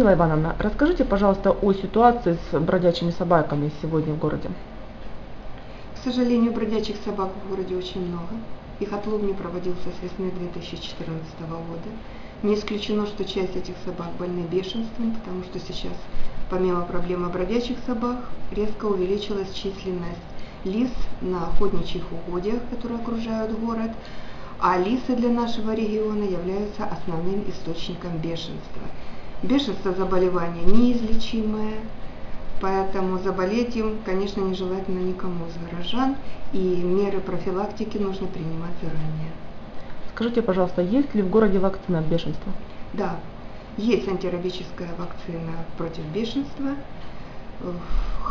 Людмила Ивановна, расскажите, пожалуйста, о ситуации с бродячими собаками сегодня в городе. К сожалению, бродячих собак в городе очень много. Их отлов не проводился с весны 2014 года. Не исключено, что часть этих собак больны бешенством, потому что сейчас, помимо проблемы бродячих собак, резко увеличилась численность лис на охотничьих угодьях, которые окружают город, а лисы для нашего региона являются основным источником бешенства. Бешенство заболевание неизлечимое, поэтому заболеть им, конечно, нежелательно никому из горожан, и меры профилактики нужно принимать заранее. Скажите, пожалуйста, есть ли в городе вакцина от бешенства? Да, есть антирабическая вакцина против бешенства.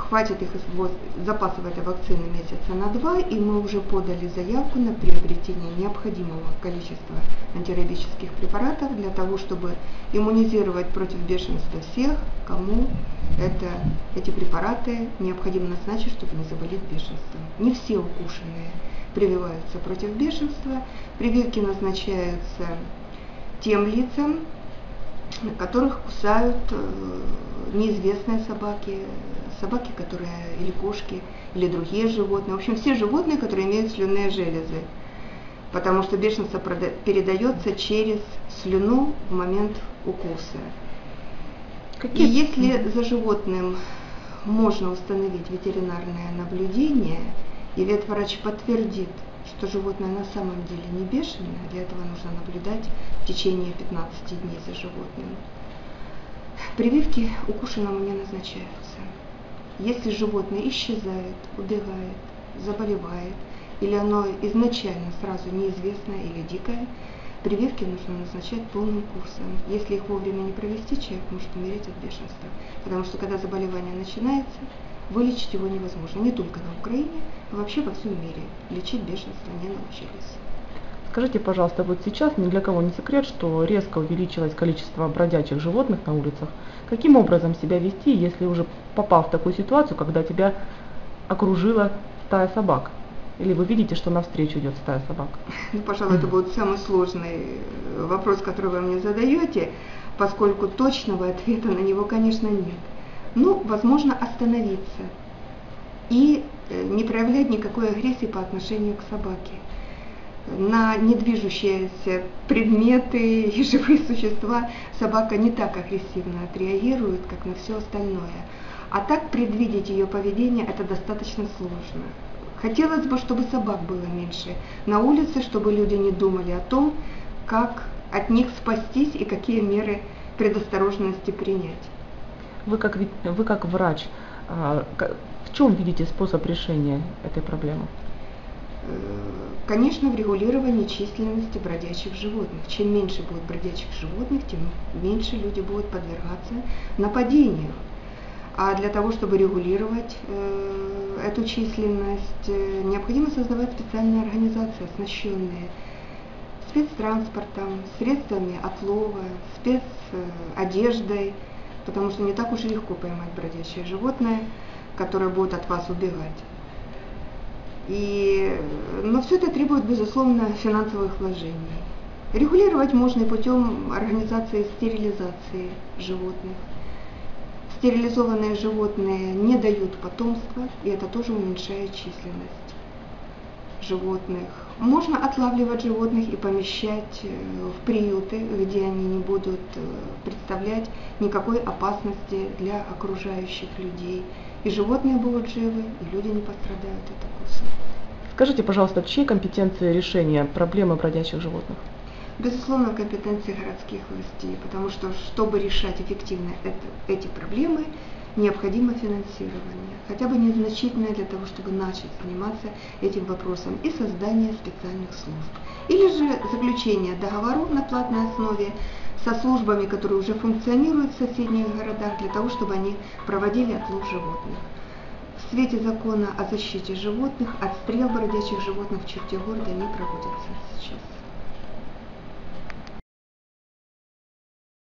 Хватит их запасов этой вакцины месяца на два, и мы уже подали заявку на приобретение необходимого количества антирабических препаратов для того, чтобы иммунизировать против бешенства всех, кому это, эти препараты необходимо назначить, чтобы не заболеть бешенством. Не все укушенные прививаются против бешенства. Прививки назначаются тем лицам, которых кусают э, неизвестные собаки, собаки, которые или кошки, или другие животные. В общем, все животные, которые имеют слюнные железы. Потому что бешенство передается через слюну в момент укуса. Какие? И если за животным можно установить ветеринарное наблюдение, и ветврач подтвердит, что животное на самом деле не бешеное, для этого нужно наблюдать в течение 15 дней за животным. Прививки укушенному не назначаются. Если животное исчезает, убегает, заболевает, или оно изначально сразу неизвестное или дикое, прививки нужно назначать полным курсом. Если их вовремя не провести, человек может умереть от бешенства. Потому что когда заболевание начинается, вылечить его невозможно. Не только на Украине, а вообще во всем мире. Лечить бешенство не научились. Скажите, пожалуйста, вот сейчас ни для кого не секрет, что резко увеличилось количество бродячих животных на улицах. Каким образом себя вести, если уже попал в такую ситуацию, когда тебя окружила стая собак? Или вы видите, что навстречу идет стая собак? Ну, пожалуй, это будет самый сложный вопрос, который вы мне задаете, поскольку точного ответа на него, конечно, нет. Ну, возможно, остановиться и э, не проявлять никакой агрессии по отношению к собаке. На недвижущиеся предметы и живые существа собака не так агрессивно отреагирует, как на все остальное. А так предвидеть ее поведение это достаточно сложно. Хотелось бы, чтобы собак было меньше на улице, чтобы люди не думали о том, как от них спастись и какие меры предосторожности принять. Вы как, вы как врач, а, в чем видите способ решения этой проблемы? Э, конечно, в регулировании численности бродячих животных. Чем меньше будет бродячих животных, тем меньше люди будут подвергаться нападению. А для того, чтобы регулировать э, эту численность, э, необходимо создавать специальные организации, оснащенные спецтранспортом, средствами отлова, спецодеждой, потому что не так уж и легко поймать бродячее животное, которое будет от вас убегать. И, но все это требует, безусловно, финансовых вложений. Регулировать можно и путем организации стерилизации животных. Стерилизованные животные не дают потомства, и это тоже уменьшает численность животных. Можно отлавливать животных и помещать э, в приюты, где они не будут э, представлять никакой опасности для окружающих людей. И животные будут живы, и люди не пострадают от укуса. Скажите, пожалуйста, в чьей компетенции решение проблемы бродячих животных? Безусловно, компетенции городских властей, потому что, чтобы решать эффективно это, эти проблемы, необходимо финансирование, хотя бы незначительное для того, чтобы начать заниматься этим вопросом, и создание специальных служб. Или же заключение договоров на платной основе со службами, которые уже функционируют в соседних городах, для того, чтобы они проводили отлов животных. В свете закона о защите животных отстрел бродячих животных в черте города не проводится сейчас.